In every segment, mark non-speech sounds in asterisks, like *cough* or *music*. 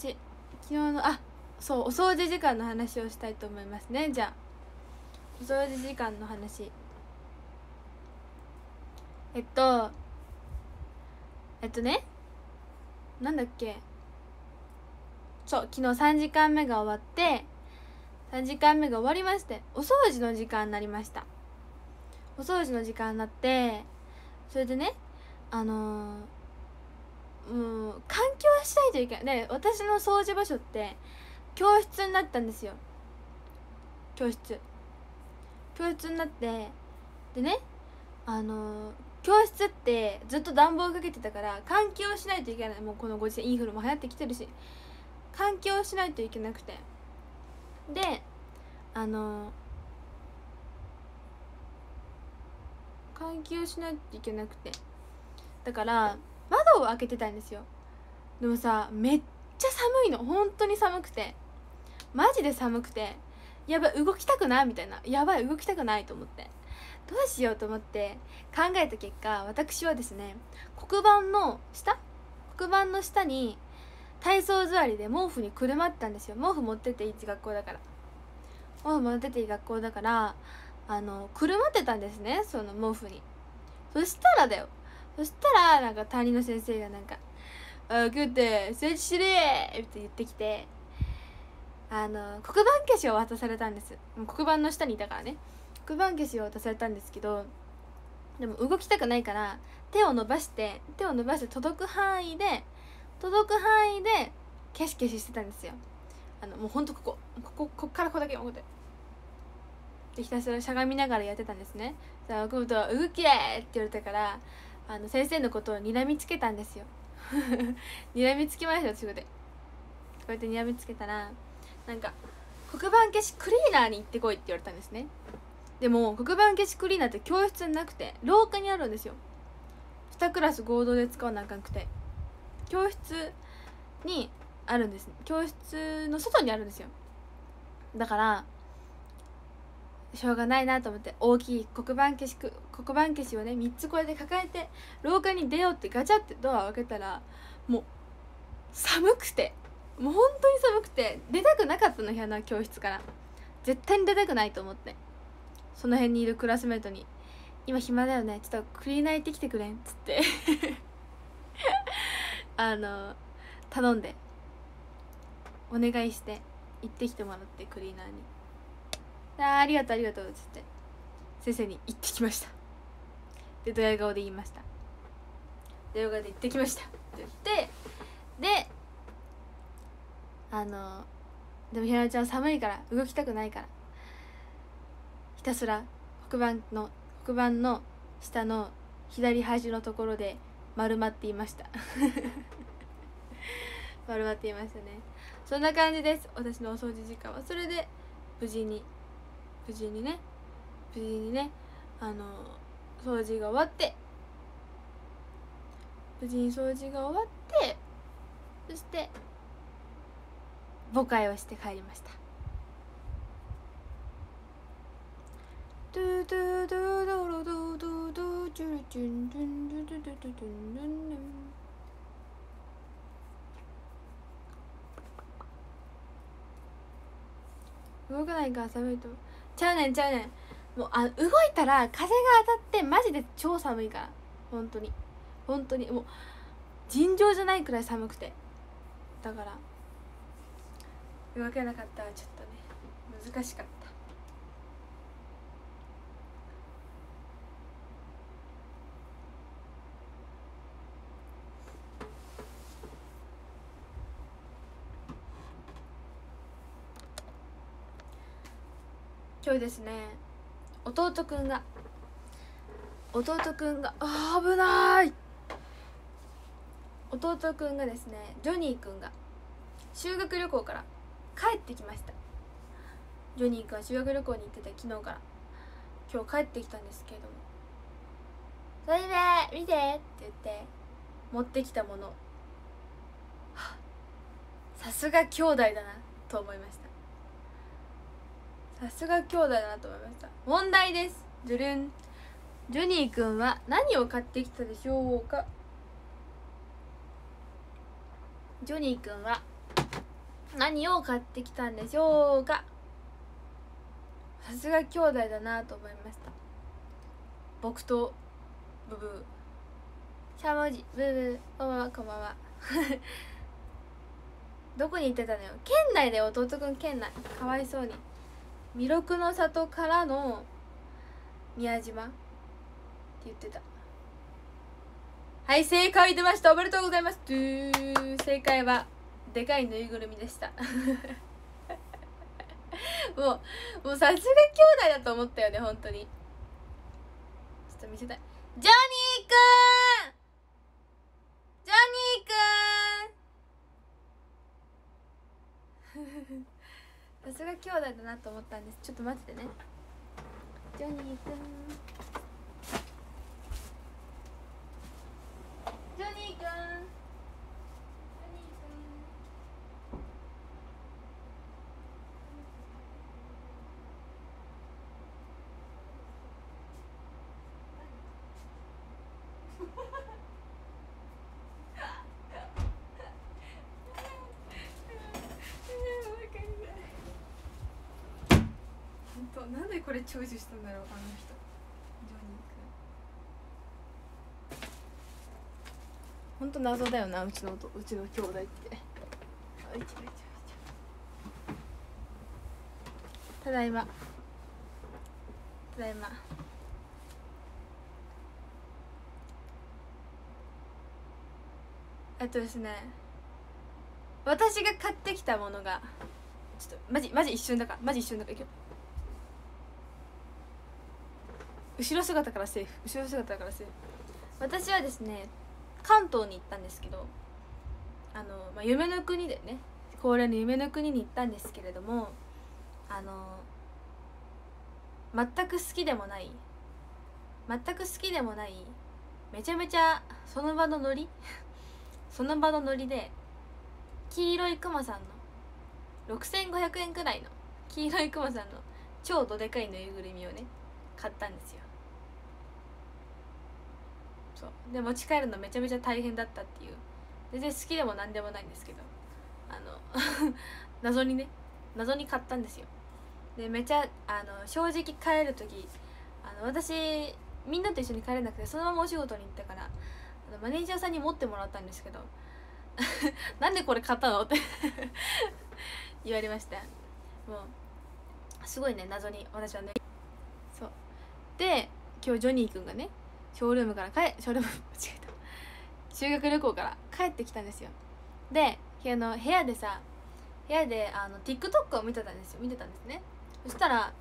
話昨日のあそうお掃除時間の話をしたいと思いますね。じゃあお掃除時間の話。えっとえっとねなんだっけ。そう昨日3時間目が終わって3時間目が終わりましてお掃除の時間になりました。お掃除の時間になってそれでねあのー、もう換気はしないといけない。で私の掃除場所って教室になったんですよ。教室。教室になってでねあのー、教室ってずっと暖房かけてたから換気をしないといけない。もうこのご時世インフルも流行ってきてるし。換気をしないといけなくて。であの換気をしないといけなくて。だからを開けてたんですよ。でもさめっちゃ寒いの。本当に寒くて。マジで寒くて。やばい動きたくない？みたいな。やばい動きたくないと思って。どうしようと思って。考えた結果私はですね黒板の下？黒板の下に体操座りで毛布にくるまったんですよ。毛布持ってていい学校だから。毛布持ってていい学校だからあのくるまってたんですねその毛布に。そしたらだよ。そしたらなんか担任の先生がなんか「あ食って設置しれ!」って言ってきてあの黒板消しを渡されたんです。黒板の下にいたからね。黒板消しを渡されたんですけどでも動きたくないから手を伸ばして手を伸ばして届く範囲で届く範囲で消し消ししてたんですよ。あのもうほんとここ。こここっからここだけここで。でひたすらしゃがみながらやってたんですねさあ奥本動けって言われたからあの先生のことを睨みつけたんですよ。*laughs* 睨みつけました私こうやってこうやって睨みつけたらなんか黒板消しクリーナーに行ってこいって言われたんですね。でも黒板消しクリーナーって教室になくて廊下にあるんですよ。2クラス合同で使わなあかんくて。教室にあるんです。教室の外にあるんですよ。だからしょうがないなと思って大きい黒板消し黒板消しをね3つこうやって抱えて廊下に出ようってガチャってドアを開けたらもう寒くてもう本当に寒くて出たくなかったの部屋の教室から。絶対に出たくないと思って。その辺にいるクラスメートに「今暇だよねちょっとクリーナー行ってきてくれん」っつって。*laughs* あの頼んでお願いして行ってきてもらってクリーナーに「あありがとうありがとう」っつって。先生に「行ってきました」でドヤ顔で言いました。ドヤ顔で行ってきました。って言ってであのでもひなちゃん寒いから動きたくないからひたすら黒板の黒板の下の左端のところで丸まっていました。*laughs* 丸まっていましたね。そんな感じです。私のお掃除時間は。それで無事に無事にね無事にねあの掃除が終わって無事に掃除が終わってそして母会をして帰りました。ドゥドゥドゥドロドゥドゥドゥチュルチュンドゥンドゥドゥドゥドゥドゥンドゥンドゥン動かないから寒いとちゃうねんちゃうねん。もうあ動いたら風が当たってマジで超寒いから。本当に。本当に。もう尋常じゃないくらい寒くて。だから。動けなかったちょっとね難しかった。今日ですね。弟くんが。弟くんがあ危ない。弟くんがですねジョニーくんが修学旅行から帰ってきました。ジョニーくんは修学旅行に行ってて昨日から。今日帰ってきたんですけれども「それで見て!」って言って持ってきたもの。さすが兄弟だなと思いました。さすが兄弟だなと思いました。問題です。ジュルン。ジョニーくんは何を買ってきたでしょうか？ジョニーくんは何を買ってきたんでしょうか？さすが兄弟だなと思いました。僕とブブー。しゃもじ。ブブー。こんばんは。こんばんはどこに行ってたのよ？県内で弟くん県内。かわいそうに。弥勒の里からの宮島って言ってた。はい正解出ました。おめでとうございます。正解はでかいぬいぐるみでした。*laughs* もうもうさすが兄弟だと思ったよね本当に。ちょっと見せたい。ジョニーくん！ジョニーくん！さすが兄弟だなと思ったんです。ちょっと待ってね。ジョニーくんジョニーくんなんでこれチョイスしたんだろうあの人。ジョニー君。本当謎だよなうちのうちの兄弟って。あいちゃいちゃいちゃただいまただいまえっとですね私が買ってきたものがちょっとマジマジ一瞬だからマジ一瞬だからいくよ後ろ姿からセーフ。後ろ姿からセーフ。私はですね関東に行ったんですけどあの、まあ、夢の国でね恒例の夢の国に行ったんですけれどもあの全く好きでもない全く好きでもないめちゃめちゃその場のノリ *laughs* その場のノリで黄色いクマさんの6500円くらいの黄色いクマさんの超どでかいぬいぐるみをね買ったんですよ。そう。で持ち帰るのめちゃめちゃ大変だったっていう。全然好きでも何でもないんですけど。あの *laughs* 謎にね。謎に買ったんですよ。でめちゃあの正直帰る時あの私みんなと一緒に帰れなくてそのままお仕事に行ったからあのマネージャーさんに持ってもらったんですけど *laughs* なんでこれ買ったの？って *laughs* 言われました。もうすごいね謎に。私はね。そう。で今日ジョニーくんがねショールームから帰ショールーム間違えた。修学旅行から帰ってきたんですよ。であの部屋でさ部屋であの TikTok を見てたんですよ。見てたんですね。そしたら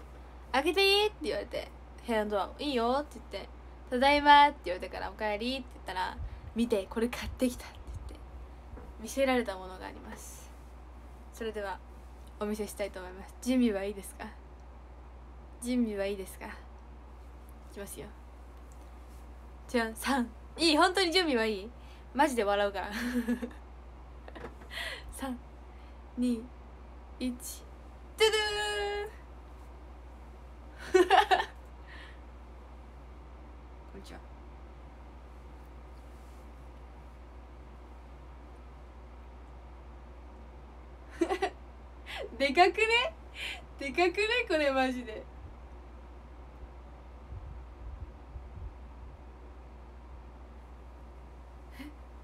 「開けていい?」って言われて部屋のドアを「いいよ」って言って「ただいま」って言われたから「おかえり」って言ったら「見てこれ買ってきた」って言って見せられたものがあります。それではお見せしたいと思います。準備はいいですか？準備はいいですか？いきますよ。じゃん。3いい本当に準備はいい？マジで笑うから。*laughs* 321ドゥドゥー *laughs* こんにちは。*laughs* でかくね？でかくね？これマジで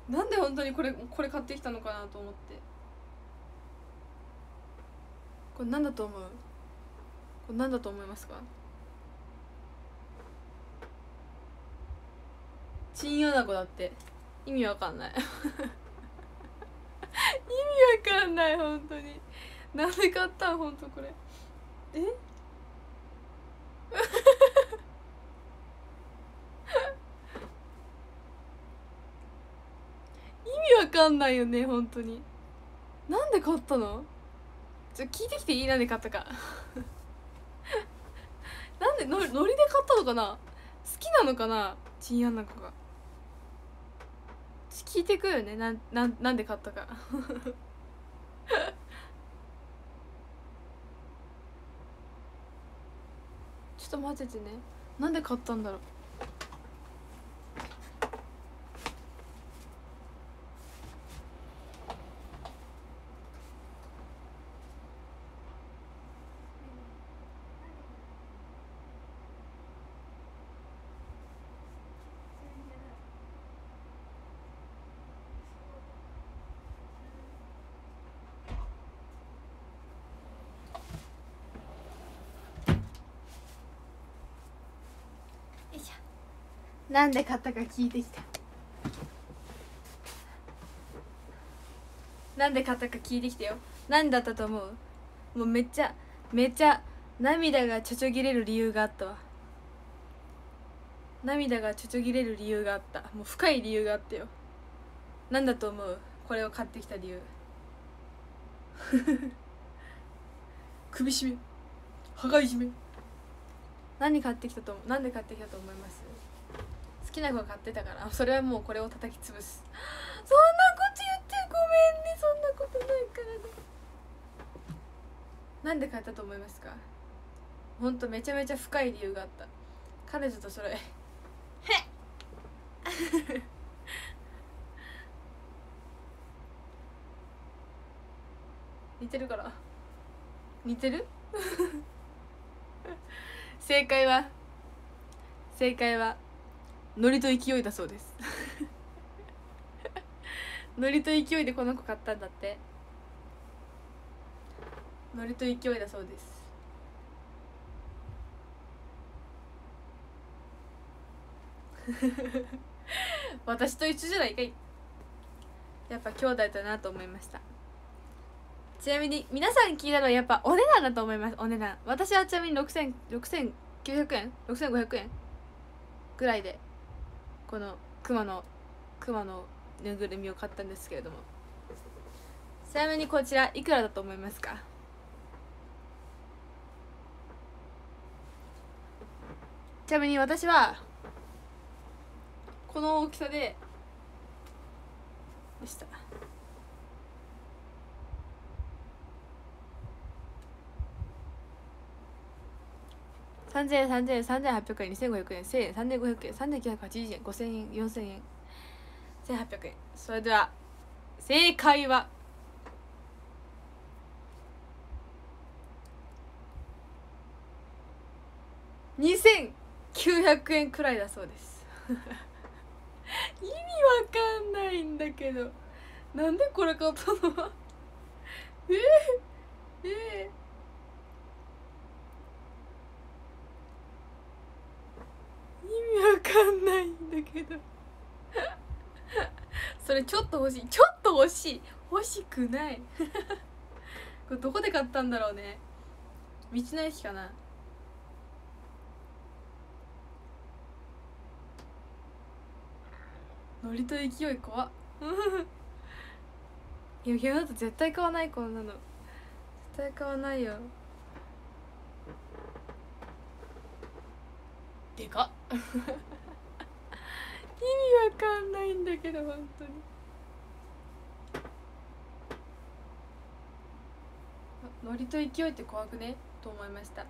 なんで本当にこれこれ買ってきたのかなと思って。これ何だと思う？これ何だと思いますか？チンアナゴだって。意味わかんない。*laughs* 意味わかんない本当に。なんで買ったん？本当これ。えわかんないよね本当に。なんで買ったの？ちょ聞いてきていい？なんで買ったか。*laughs* なんでのノリで買ったのかな？好きなのかな？チンアナゴが。聞いてくよね。なんなんなんで買ったか。*laughs* ちょっと待っててね。なんで買ったんだろう。なんで買ったか聞いてきた。なんで買ったか聞いてきてよ。何だったと思う？もうめっちゃめっちゃ涙がちょちょぎれる理由があったわ。涙がちょちょぎれる理由があった。もう深い理由があったよ。何だと思う？これを買ってきた理由。*laughs* 首絞め。羽がいじめ。何買ってきたとなんで買ってきたと思います？きな子が買ってたからそれはもうこれを叩き潰す。*laughs* そんなこと言ってごめんね。そんなことないからね。なんで買ったと思いますか？ほんとめちゃめちゃ深い理由があった。彼女とそれ。*laughs* 似てるから。似てる？*laughs* 正解は？正解は？ノリと勢いだそうです。*laughs* ノリと勢いでこの子買ったんだって。ノリと勢いだそうです。*laughs* 私と一緒じゃないかい。やっぱ兄弟だなと思いました。ちなみに皆さん聞いたのはやっぱお値段だと思います。お値段。私はちなみに6900円？6500円？ぐらいで。この熊の熊のぬぐるみを買ったんですけれども。ちなみにこちらいくらだと思いますか？ちなみに私はこの大きさででした。3000円3000円3800円2500円1000円3500円3980円5000円4000円。1800円。それでは正解は？2900円くらいだそうです。意味わかんないんだけど。なんでこれ買ったの？えー、えー。意味わかんないんだけど。*laughs* それちょっと欲しい。ちょっと欲しい。欲しくない。*laughs* これどこで買ったんだろうね。道の駅かな。ノリと勢い怖。っいやだと絶対買わないこんなの。絶対買わないよ。でかっ。意味わかんないんだけど本当に。ノリと勢いって怖くね？と思いました。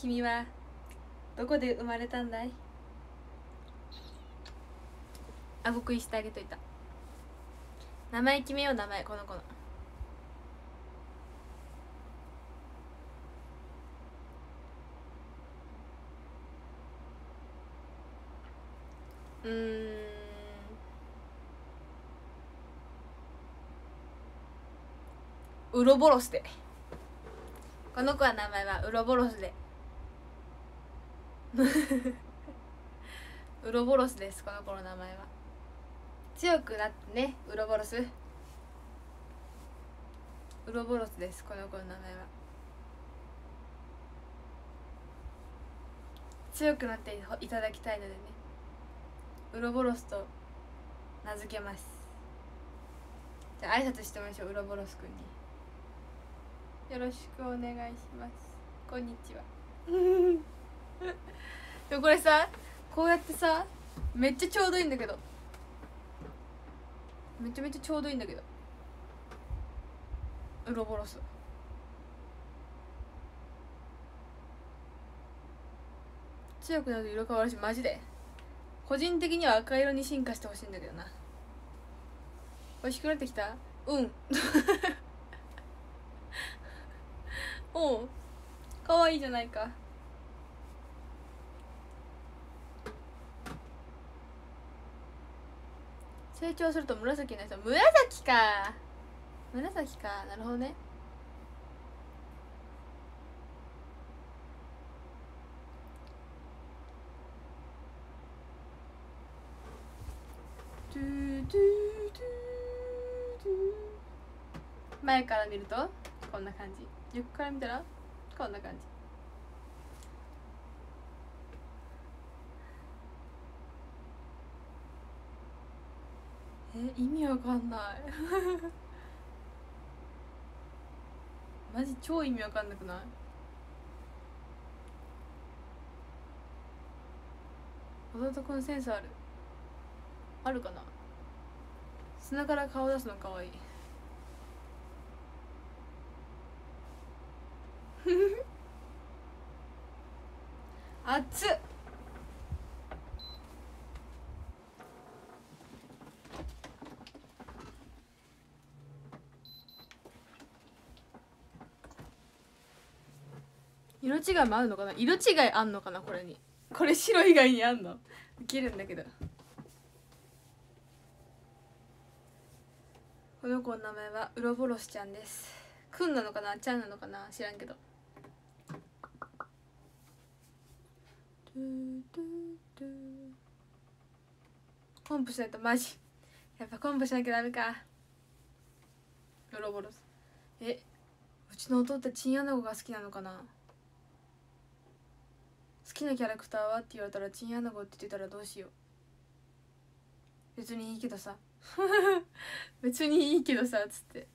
君はどこで生まれたんだい？顎食いしてあげといた。名前決めよう名前。この子の。うん。ウロボロスでこの子は名前はウロボロスで。ウロボロスですこの子の名前は。強くなってねウロボロスウロボロスですこの子の名前は。強くなっていただきたいのでねウロボロスと名付けます。じゃあ挨拶してみましょうウロボロスくんに。よろしくお願いします。こんにちは。*laughs* でもこれさこうやってさめっちゃちょうどいいんだけどめちゃめちゃちょうどいいんだけど。ウロボロス。強くなると色変わるしマジで。個人的には赤色に進化してほしいんだけどな。美味しくなってきた？うん。*laughs* おう。かわいいじゃないか。成長すると紫になる人紫か。紫か。なるほどね。トゥトゥトゥトゥ前から見るとこんな感じ。横から見たらこんな感じ。え意味わかんない。*laughs* マジ超意味わかんなくない？弟くんセンスある。あるかな？砂から顔出すのかわいい。*laughs* 熱っ！違いもあるのかな？色違いあんのかなこれに？これ白以外にあんの？ウケるんだけど。この子の名前はウロボロスちゃんです。くんなのかな？ちゃんなのかな？知らんけど。トゥトゥトゥコンプしないとマジ。やっぱコンプしなきゃダメか。ウロボロス。えうちの弟チンアナゴが好きなのかな？きなキャラクターはって言われたらチンアナゴって言ってたらどうしよう。別にいいけどさ。*laughs* 別にいいけどさっつって。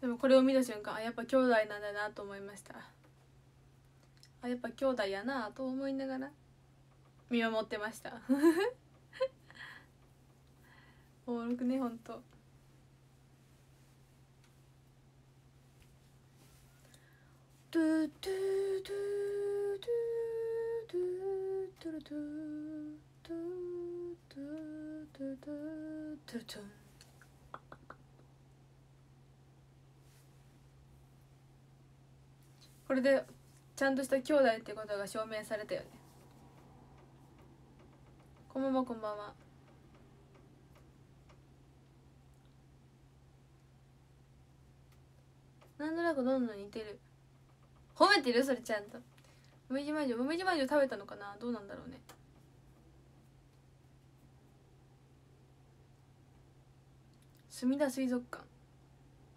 でもこれを見た瞬間あやっぱ兄弟なんだなと思いました。あやっぱ兄弟やなと思いながら見守ってました。*laughs* おもろくねほんと。トゥトゥトゥトゥトゥトゥトゥトゥトゥトゥトゥトゥトゥトゥこれでちゃんとした兄弟ってことが証明されたよねこんばんはこんばんはなんとなくどんどん似てる褒めてる？それちゃんと。もみじまんじゅうもみじまんじゅう食べたのかな？どうなんだろうね。墨田水族館。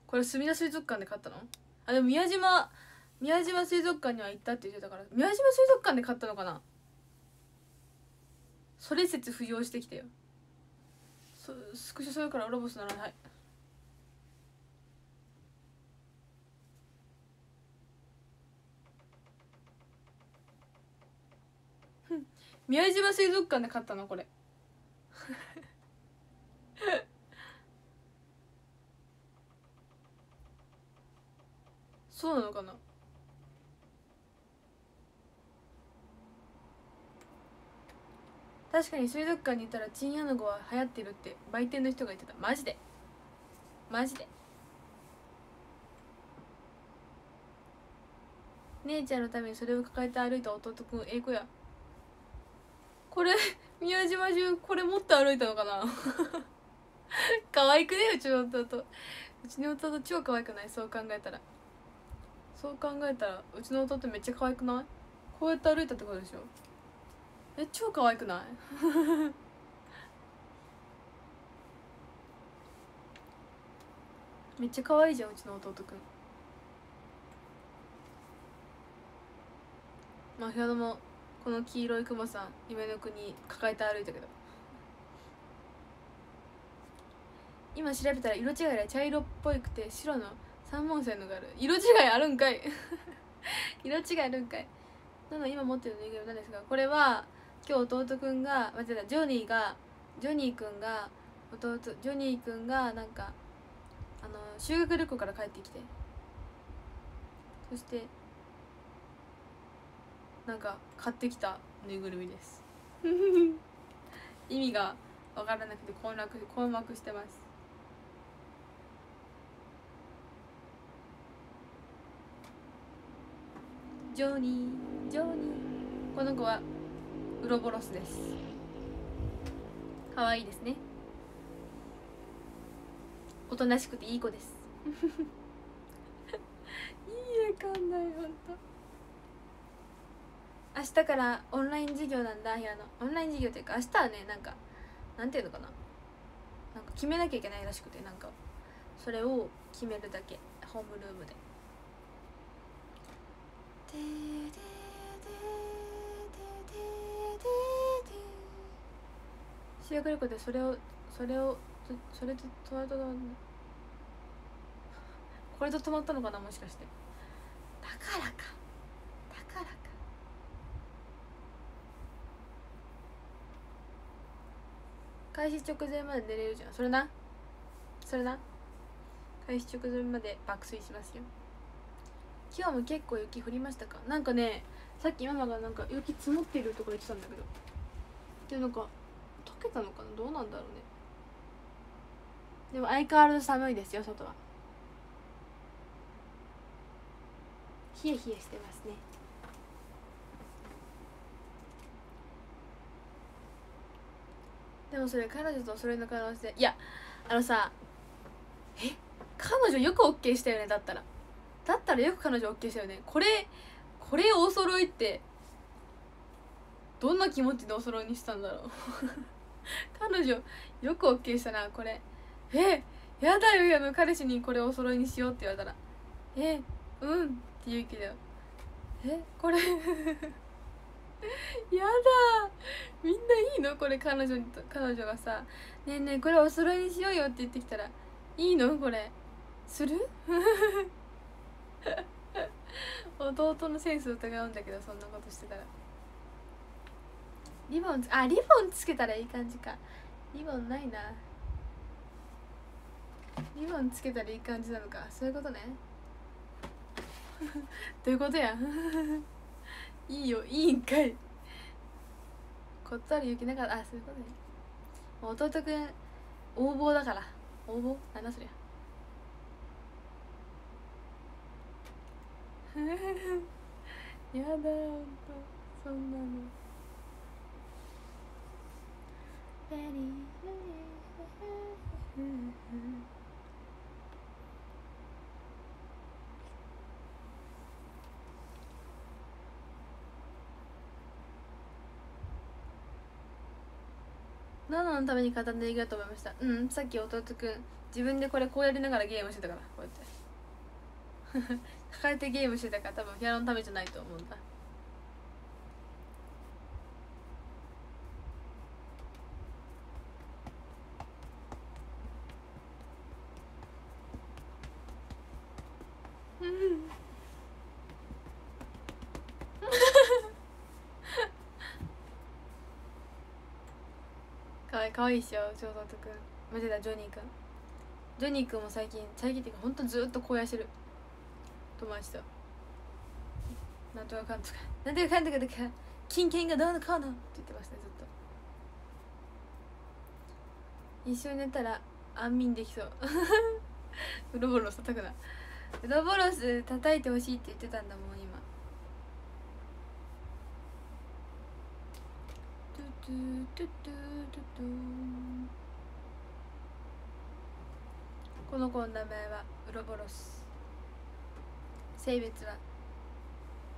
これ墨田水族館で買ったの？あでも宮島宮島水族館には行ったって言ってたから。宮島水族館で買ったのかな？それ説浮上してきたよ。そスクショするからウロボスならない。宮島水族館で買ったのこれ。そうなのかな？確かに水族館に行ったらチンアナゴは流行ってるって売店の人が言ってた。マジで。マジで。姉ちゃんのためにそれを抱えて歩いた弟くんええ子や。これ宮島中これ持って歩いたのかな？*laughs* 可愛くね？うちの弟。うちの弟超可愛くない？そう考えたら。そう考えたらうちの弟めっちゃ可愛くない？こうやって歩いたってことでしょ？え超可愛くない？*laughs* めっちゃ可愛いじゃんうちの弟くん。まあフィアドもこの黄色いクマさん夢の国抱えて歩いたけど。今調べたら色違いで茶色っぽいくて白の三本線のがある。色違いあるんかい。*laughs* 色違いあるんかい。なの今持ってるぬいぐるみなんですがこれは今日弟くんが間違えたジョニーがジョニーくんが弟ジョニーくんがなんかあの修学旅行から帰ってきて。そしてなんか買ってきたぬいぐるみです。意味が分からなくて混乱困惑してます。ジョニージョニー。この子はウロボロスです。可愛いですね。おとなしくていい子です。*laughs* いい絵かんないほんと。明日からオンライン授業なんだ部屋の。オンライン授業っていうか明日はねなんかなんていうのかな。なんか決めなきゃいけないらしくてなんかそれを決めるだけ。ホームルームで。修学旅行でそれをそれをそれで止まったのこれと止まったのかなもしかして。だからかだからか開始直前まで寝れるじゃん。それな？それな？開始直前まで爆睡しますよ。今日も結構雪降りましたか？なんかねさっきママがなんか雪積もってるとか言ってたんだけど。でなんか溶けたのかな？どうなんだろうね。でも相変わらず寒いですよ外は。冷え冷えしてますね。でもそれ彼女とそれの可能性いやあのさえ？彼女よく OK したよねだったら。だったらよく彼女 OK したよね。これこれお揃いってどんな気持ちでお揃いにしたんだろう。*laughs* 彼女よく OK したなこれ。え？やだよあの彼氏にこれお揃いにしようって言われたら。え？うん？って言うけど。え？これ。*laughs* やだ。みんないいの？これ彼女に彼女がさ「ねえねえこれお揃いにしようよ」って言ってきたら。いいの？これ。する？*laughs* 弟のセンス疑うんだけどそんなことしてたら。リボンあリボンつけたらいい感じか。リボンないな。リボンつけたらいい感じなのか。そういうことね。*laughs* どういうことや？いいよいいんかいこっそり雪なかったあそういうことね。弟くん応募だから。応募なんだそりゃ。*laughs* やだほんと。そんなの。*laughs* 何のために語っていくと思いました。うんさっき弟くん自分でこれこうやりながらゲームしてたからこうやって。*laughs* 抱えてゲームしてたから多分ピアノのためじゃないと思うんだ。かわいっしょ長弟くんマジだジョニーくん。ジョニーくんも最近最近っていうかほんとずっと荒野してる友達と。なんとかかんとか。なんとかかんとかとか金券がどうのこうのって言ってましたねずっと。一緒に寝たら安眠できそう。ウロボロス叩くなウロボロス叩いてほしいって言ってたんだもん今。トゥトゥトゥトゥトゥこの子の名前はウロボロス。性別は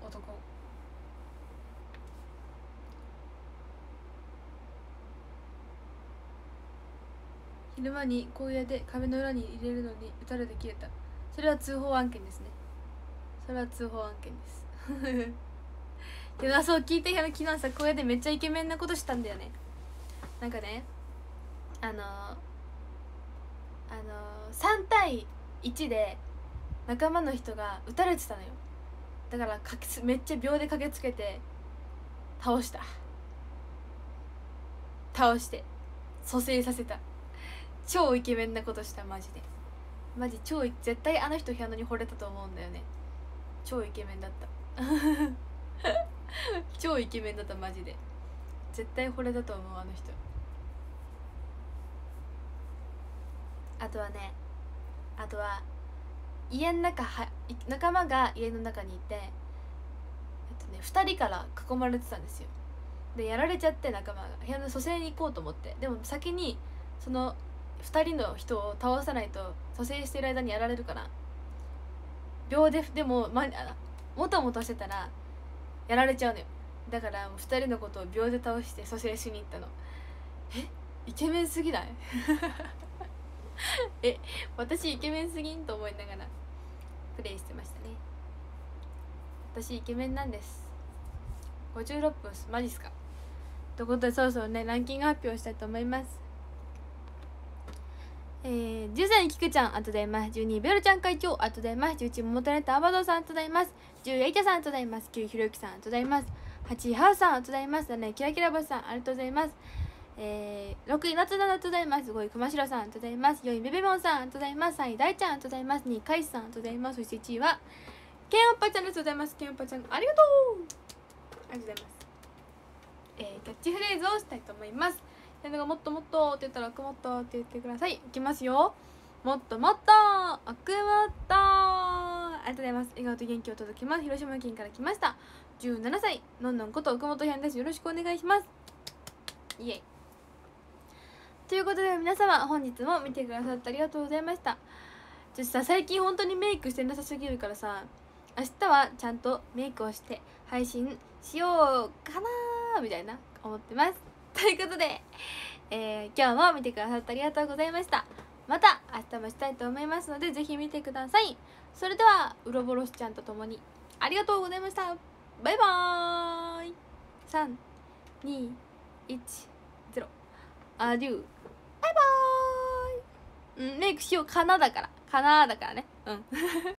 男。昼間に荒野で壁の裏に入れるのに撃たれて消えた。それは通報案件ですね。それは通報案件です。*laughs* けどそう聞いて昨日さ荒野でめっちゃイケメンなことしたんだよね。なんかねあのあの3対1で仲間の人が撃たれてたのよ。だからかけめっちゃ秒で駆けつけて倒した。倒して蘇生させた。超イケメンなことしたマジで。マジ超絶対あの人ピアノに惚れたと思うんだよね。超イケメンだった。*laughs* *laughs* 超イケメンだったマジで。絶対惚れたと思うあの人。あとはねあとは家の中は仲間が家の中にいてえっとね2人から囲まれてたんですよ。でやられちゃって仲間が部屋の蘇生に行こうと思って。でも先にその2人の人を倒さないと蘇生してる間にやられるから。秒ででも、ま、もたもたしてたらやられちゃうのよ。だから2人のことを秒で倒して蘇生しに行ったの。え？イケメンすぎない？*laughs* え？私イケメンすぎんと思いながらプレイしてましたね。私イケメンなんです。56分マジっすか？ということでそろそろねランキング発表したいと思います。えー、13位キクちゃんありがとうございます。12位ベルちゃん会長ありがとうございます。11位桃太郎タアバドさんありがとうございます。10位エイチャさんありがとうございます。9位ひろゆきさんありがとうございます。8位ハウさんありがとうございます。7位キラキラ星さんありがとうございます。えー、6位夏菜ありがとうございます。5位熊代さんありがとうございます。4位ベベモンさんありがとうございます。3位大ちゃんありがとうございます。2位カイスさんありがとうございます。そして1位はケンオッパちゃんありがとうございます。ケンオッパちゃんありがとう。ありがとうございます。えー、キャッチフレーズをしたいと思います。やるがもっともっとって言ったら奥もっとって言ってください。いきますよ。もっともっと奥もっと。ありがとうございます。笑顔と元気を届けます。広島県から来ました。17歳。のんのんこと奥本編です。よろしくお願いします。イエイ。ということで皆様本日も見てくださってありがとうございました。ちょっとさ最近本当にメイクしてなさすぎるからさ明日はちゃんとメイクをして配信しようかなみたいな思ってます。*laughs* ということで、えー、今日も見てくださってありがとうございました。また明日もしたいと思いますのでぜひ見てください。それではウロボロスちゃんと共にありがとうございました。バイバーイ。3210アデュー。バイバーイ。うんメイクしよう。かなだから。かなだからね。うん。*laughs*